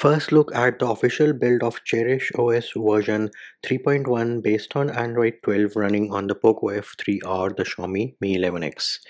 First look at the official build of Cherish OS version 3.1 based on Android 12 running on the Poco F3 or the Xiaomi Mi 11X.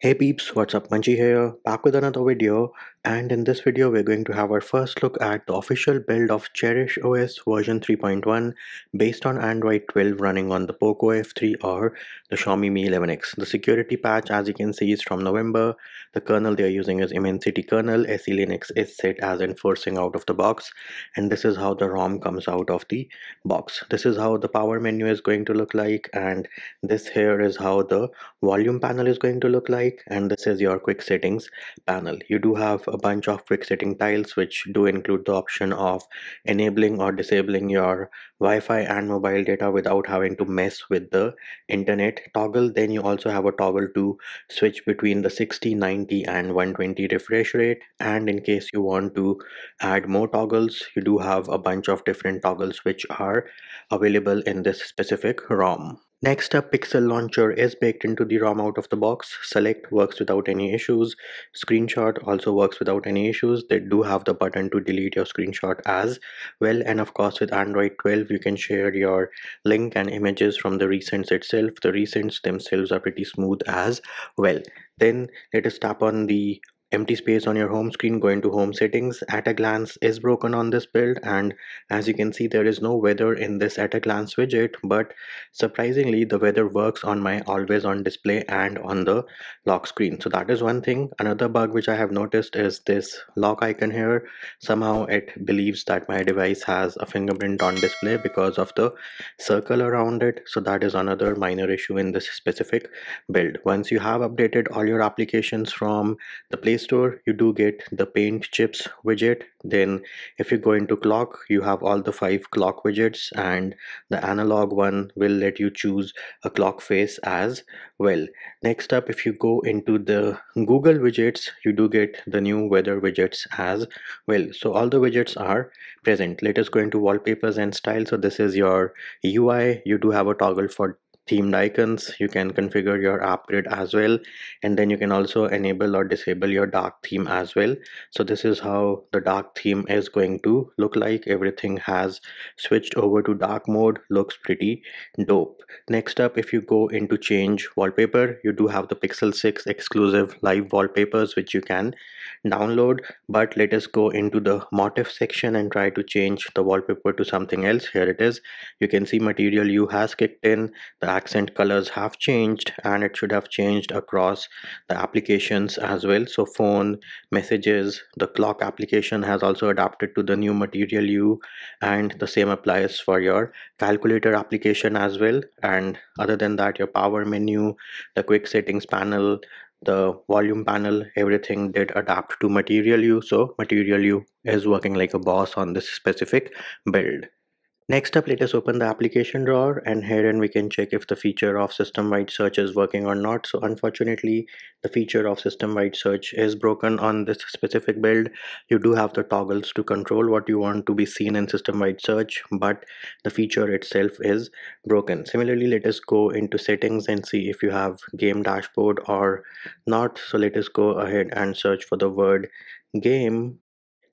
Hey peeps, what's up? Munchy here, back with another video and in this video we're going to have our first look at the official build of Cherish OS version 3.1 based on Android 12 running on the Poco F3 or the Xiaomi Mi 11X. The security patch as you can see is from November. The kernel they are using is Immensity kernel. SE Linux is set as enforcing out of the box and this is how the ROM comes out of the box. This is how the power menu is going to look like and this here is how the volume panel is going to look like and this is your quick settings panel. You do have a bunch of quick setting tiles which do include the option of enabling or disabling your Wi-Fi and mobile data without having to mess with the internet toggle. Then you also have a toggle to switch between the 60 90 and 120 refresh rate. And in case you want to add more toggles you do have a bunch of different toggles which are available in this specific ROM Next up, Pixel Launcher is baked into the ROM out of the box. Select works without any issues. Screenshot also works without any issues. They do have the button to delete your screenshot as well. And of course, with Android 12, you can share your link and images from the recents itself. The recents themselves are pretty smooth as well. Then let us tap on the empty space on your home screen go into home settings at a glance is broken on this build and as you can see there is no weather in this at a glance widget but surprisingly the weather works on my always on display and on the lock screen. So that is one thing. Another bug which i have noticed is this lock icon here. Somehow it believes that my device has a fingerprint on display because of the circle around it. So that is another minor issue in this specific build. Once you have updated all your applications from the play store you do get the paint chips widget. Then if you go into clock you have all the five clock widgets and the analog one will let you choose a clock face as well. Next up if you go into the google widgets you do get the new weather widgets as well. So all the widgets are present. Let us go into wallpapers and style so this is your ui you do have a toggle for themed icons you can configure your app grid as well. And then you can also enable or disable your dark theme as well. So this is how the dark theme is going to look like. Everything has switched over to dark mode looks pretty dope. Next up if you go into change wallpaper you do have the pixel 6 exclusive live wallpapers which you can download. But let us go into the motif section and try to change the wallpaper to something else. Here it is. You can see material you has kicked in. The accent colors have changed and it should have changed across the applications as well. So phone messages the clock application has also adapted to the new material you and the same applies for your calculator application as well. And other than that your power menu the quick settings panel the volume panel everything did adapt to material you. So material you is working like a boss on this specific build Next up, let us open the application drawer and herein we can check if the feature of system-wide search is working or not. So unfortunately, the feature of system-wide search is broken on this specific build. You do have the toggles to control what you want to be seen in system-wide search, but the feature itself is broken. Similarly, let us go into settings and see if you have game dashboard or not. So let us go ahead and search for the word game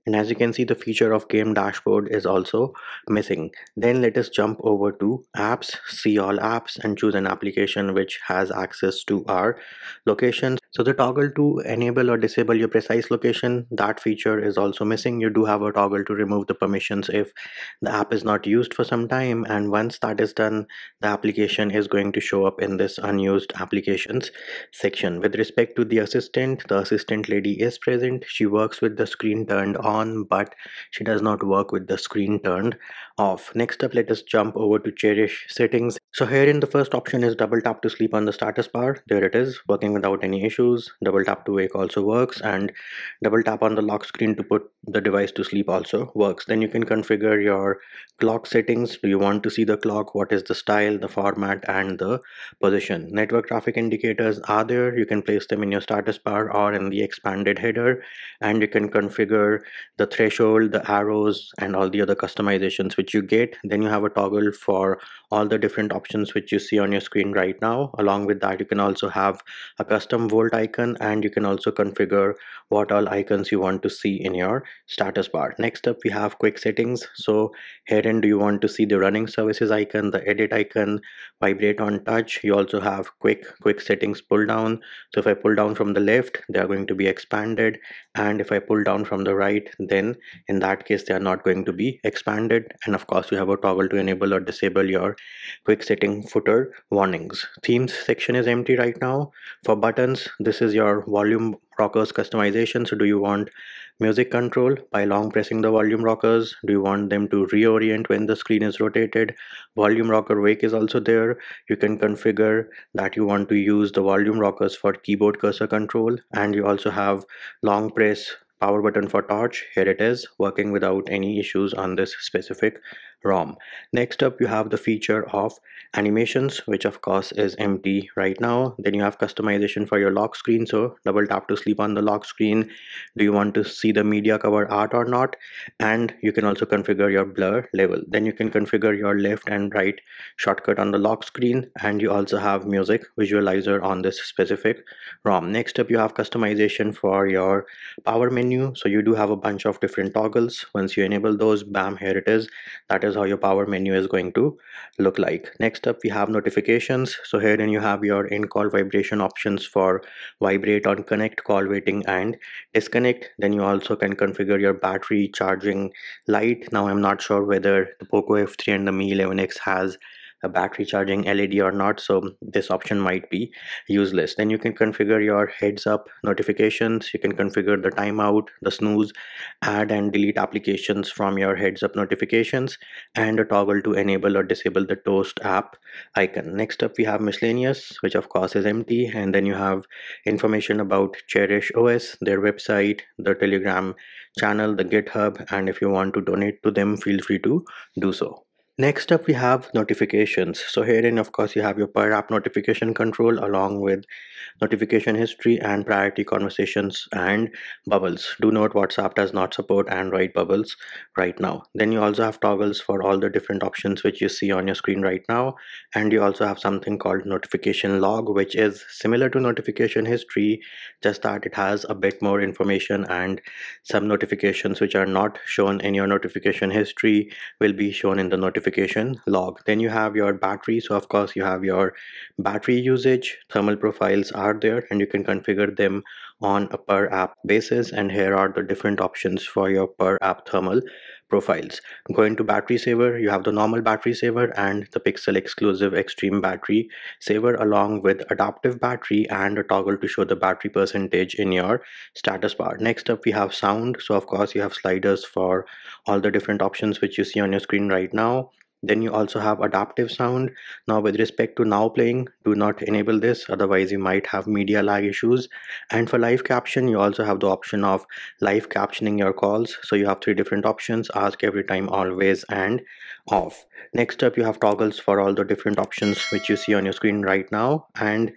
and as you can see the feature of game dashboard is also missing. Then let us jump over to apps. See all apps and choose an application which has access to our locations. So the toggle to enable or disable your precise location that feature is also missing. You do have a toggle to remove the permissions if the app is not used for some time. And once that is done the application is going to show up in this unused applications section. With respect to the assistant the assistant lady is present. She works with the screen turned on on but she does not work with the screen turned off. Next up let us jump over to cherish settings. So here in the first option is double tap to sleep on the status bar. There it is working without any issues. Double tap to wake also works and double tap on the lock screen to put the device to sleep also works. Then you can configure your clock settings. Do you want to see the clock? What is the style the format and the position? Network traffic indicators are there. You can place them in your status bar or in the expanded header and you can configure the threshold the arrows and all the other customizations which you get. Then you have a toggle for all the different options which you see on your screen right now. Along with that you can also have a custom VoLTE icon and you can also configure what all icons you want to see in your status bar. Next up we have quick settings. So herein do you want to see the running services icon the edit icon vibrate on touch? You also have quick quick settings pull down. So if i pull down from the left they are going to be expanded. And if i pull down from the right then in that case they are not going to be expanded. And of course you have a toggle to enable or disable your quick setting footer warnings. Themes section is empty right now. For buttons this is your volume rockers customization. So do you want music control? By long pressing the volume rockers do you want them to reorient when the screen is rotated? Volume rocker wake is also there. You can configure that you want to use the volume rockers for keyboard cursor control. And you also have long press power button for torch. Here it is working without any issues on this specific ROM. Next up you have the feature of animations which of course is empty right now. Then you have customization for your lock screen so double tap to sleep on the lock screen. Do you want to see the media cover art or not? And you can also configure your blur level. Then you can configure your left and right shortcut on the lock screen and you also have music visualizer on this specific ROM. Next up you have customization for your power menu. So you do have a bunch of different toggles. Once you enable those, bam, here it is. That is how your power menu is going to look like. Next up we have notifications. So here then you have your in call vibration options for vibrate on connect call waiting and disconnect. Then you also can configure your battery charging light. Now i'm not sure whether the poco f3 and the mi 11x has a battery charging LED or not so this option might be useless. Then you can configure your heads up notifications. You can configure the timeout the snooze add and delete applications from your heads up notifications and a toggle to enable or disable the toast app icon. Next up we have miscellaneous which of course is empty and then you have information about cherish os their website the telegram channel the github and if you want to donate to them feel free to do so Next up we have notifications. So herein of course you have your per app notification control along with notification history and priority conversations and bubbles. Do note WhatsApp does not support Android bubbles right now. Then you also have toggles for all the different options which you see on your screen right now and you also have something called notification log which is similar to notification history just that it has a bit more information and some notifications which are not shown in your notification history will be shown in the notification log. Then you have your battery. So of course you have your battery usage. Thermal profiles are there and you can configure them on a per app basis. And here are the different options for your per app thermal profiles. Going to battery saver you have the normal battery saver and the pixel exclusive extreme battery saver along with adaptive battery and a toggle to show the battery percentage in your status bar. Next up we have sound. So of course you have sliders for all the different options which you see on your screen right now then you also have adaptive sound. Now with respect to now playing do not enable this otherwise you might have media lag issues. And for live caption you also have the option of live captioning your calls. So you have three different options ask every time always and off. Next up you have toggles for all the different options which you see on your screen right now. And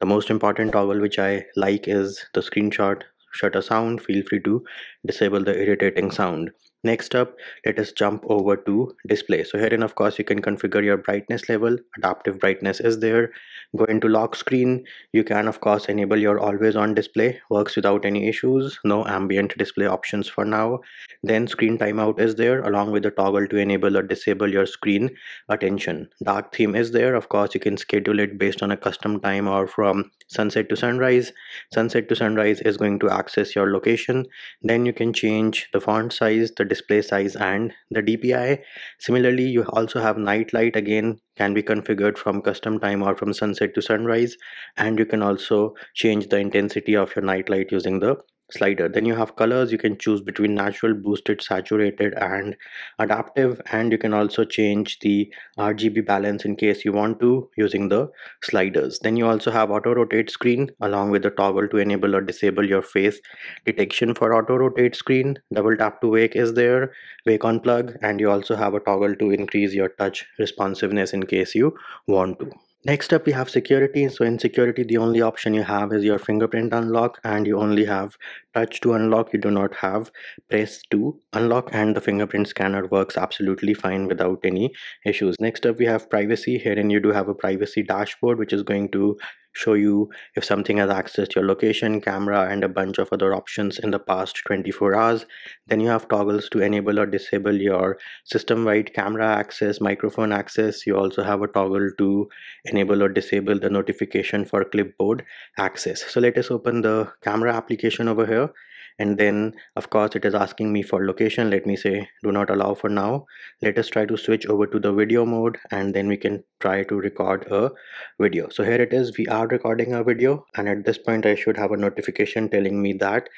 the most important toggle which i like is the screenshot shutter sound. Feel free to disable the irritating sound Next up, let us jump over to display. So herein, of course, you can configure your brightness level. Adaptive brightness is there. Go into lock screen. You can, of course, enable your always on display. Works without any issues. No ambient display options for now. Then screen timeout is there along with the toggle to enable or disable your screen attention. Dark theme is there. Of course, you can schedule it based on a custom time or from sunset to sunrise. Sunset to sunrise is going to access your location. Then you can change the font size, the display size and the DPI. Similarly, you also have night light again can be configured from custom time or from sunset to sunrise and you can also change the intensity of your night light using the slider. Then you have colors. You can choose between natural boosted saturated and adaptive. And you can also change the RGB balance in case you want to using the sliders. Then you also have auto rotate screen along with the toggle to enable or disable your face detection for auto rotate screen. Double tap to wake is there. Wake on plug. And you also have a toggle to increase your touch responsiveness in case you want to Next up we have security. So in security the only option you have is your fingerprint unlock and you only have touch to unlock. You do not have press to unlock and the fingerprint scanner works absolutely fine without any issues. Next up we have privacy. Herein you do have a privacy dashboard which is going to show you if something has accessed your location, camera, and a bunch of other options in the past 24 hours. Then you have toggles to enable or disable your system-wide camera access, microphone access. You also have a toggle to enable or disable the notification for clipboard access. So let us open the camera application over here and then of course it is asking me for location. Let me say do not allow for now. Let us try to switch over to the video mode and then we can try to record a video. So here it is. We are recording a video and at this point I should have a notification telling me that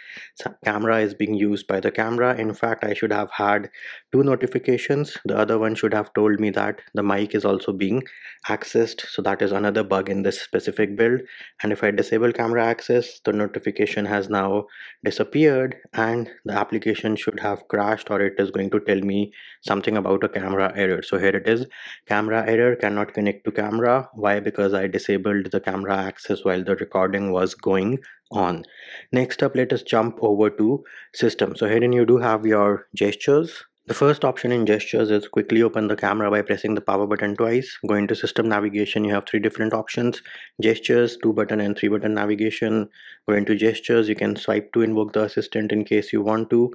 camera is being used by the camera. In fact I should have had two notifications. The other one should have told me that the mic is also being accessed. So that is another bug in this specific build. And if I disable camera access the notification has now disappeared and the application should have crashed or it is going to tell me something about a camera error. So here it is. Camera error cannot connect to camera. Why? Because i disabled the camera access while the recording was going on. Next up let us jump over to system. So herein you do have your gestures the first option in gestures is quickly open the camera by pressing the power button twice. Go into system navigation, you have three different options. Gestures, two button and three button navigation. Go into gestures, you can swipe to invoke the assistant in case you want to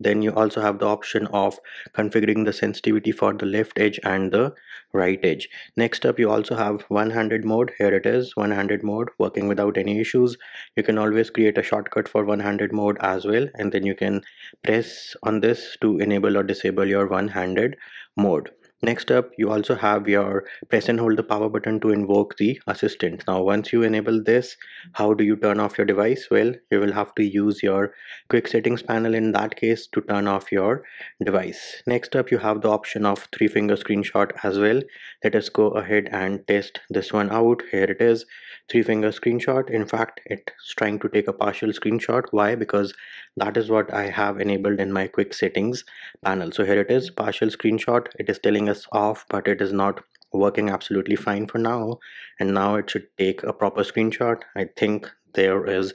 then you also have the option of configuring the sensitivity for the left edge and the right edge. Next up you also have one-handed mode. Here it is one-handed mode working without any issues. You can always create a shortcut for one-handed mode as well and then you can press on this to enable or disable your one-handed mode Next up, you also have your press and hold the power button to invoke the assistant. Now, once you enable this, how do you turn off your device? Well, you will have to use your quick settings panel in that case to turn off your device. Next up, you have the option of three finger screenshot as well. Let us go ahead and test this one out. Here it is, three finger screenshot. In fact, it's trying to take a partial screenshot. Why? Because that is what I have enabled in my quick settings panel. So here it is, partial screenshot. It is telling us off but it is not working absolutely fine for now. And now it should take a proper screenshot. I think there is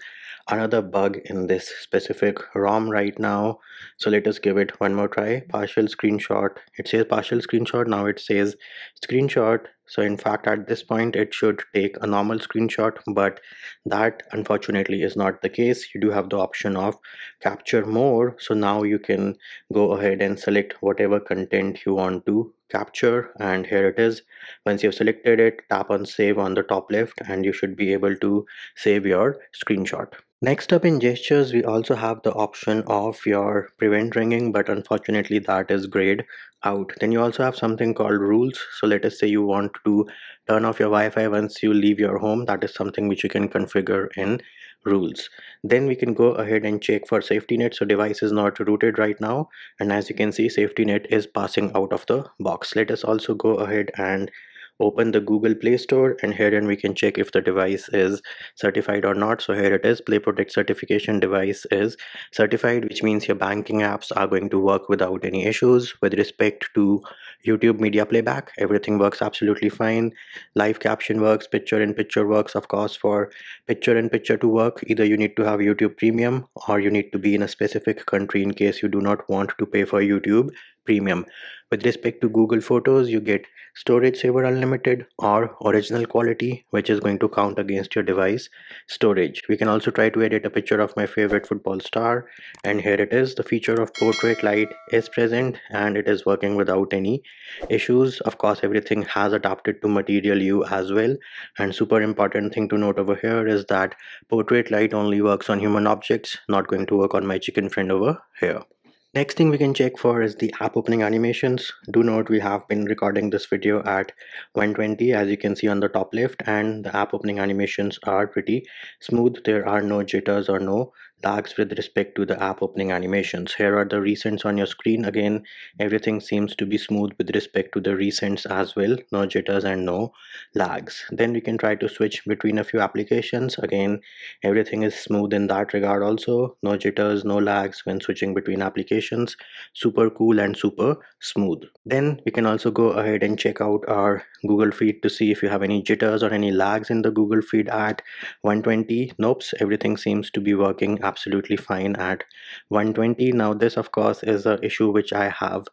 another bug in this specific rom right now. So let us give it one more try. Partial screenshot. It says partial screenshot. Now it says screenshot. So in fact at this point it should take a normal screenshot but that unfortunately is not the case. You do have the option of capture more. So now you can go ahead and select whatever content you want to capture and here it is. Once you've selected it tap on save on the top left and you should be able to save your screenshot. Next up in gestures we also have the option of your prevent ringing but unfortunately that is grayed out. Then you also have something called rules. So let us say you want to turn off your Wi-Fi once you leave your home. That is something which you can configure in rules. Then we can go ahead and check for safety net. So device is not rooted right now. And as you can see safety net is passing out of the box. Let us also go ahead and open the Google Play Store and herein we can check if the device is certified or not. So here it is, Play Protect certification device is certified, which means your banking apps are going to work without any issues with respect to YouTube media playback. Everything works absolutely fine. Live caption works, picture in picture works. Of course, for picture in picture to work, either you need to have YouTube premium or you need to be in a specific country in case you do not want to pay for YouTube premium. With respect to google photos you get storage saver unlimited or original quality which is going to count against your device storage. We can also try to edit a picture of my favorite football star and here it is. The feature of portrait light is present and it is working without any issues. Of course everything has adapted to material you as well. And super important thing to note over here is that portrait light only works on human objects not going to work on my chicken friend over here Next thing we can check for is the app opening animations. Do note we have been recording this video at 120 as you can see on the top left and the app opening animations are pretty smooth. There are no jitters or no lags with respect to the app opening animations. Here are the recents on your screen. Again, everything seems to be smooth with respect to the recents as well. No jitters and no lags. Then we can try to switch between a few applications. Again, everything is smooth in that regard also. No jitters, no lags when switching between applications. Super cool and super smooth. Then we can also go ahead and check out our Google Feed to see if you have any jitters or any lags in the Google Feed at 120. Nope, everything seems to be working absolutely fine at 120 now this of course is a issue which i have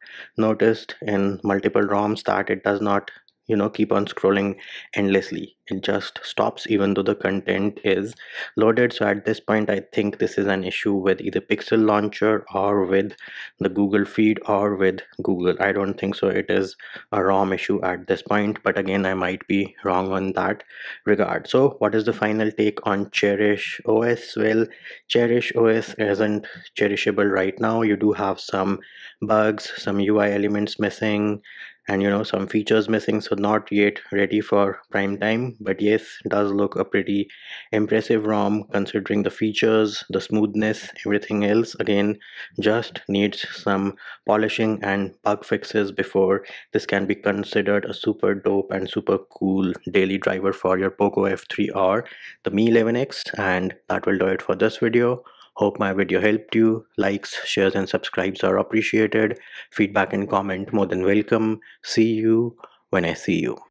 noticed in multiple roms that it does not you know keep on scrolling endlessly. It just stops even though the content is loaded. So at this point i think this is an issue with either pixel launcher or with the google feed or with google. I don't think so. It is a rom issue at this point but again i might be wrong on that regard. So what is the final take on cherish os well cherish os isn't cherishable right now. You do have some bugs some ui elements missing and you know some features missing so not yet ready for prime time but yes does look a pretty impressive rom considering the features the smoothness everything else. Again just needs some polishing and bug fixes before this can be considered a super dope and super cool daily driver for your poco f3r the mi 11x and that will do it for this video Hope my video helped you. Likes, shares and subscribes are appreciated. Feedback and comment more than welcome. See you when I see you.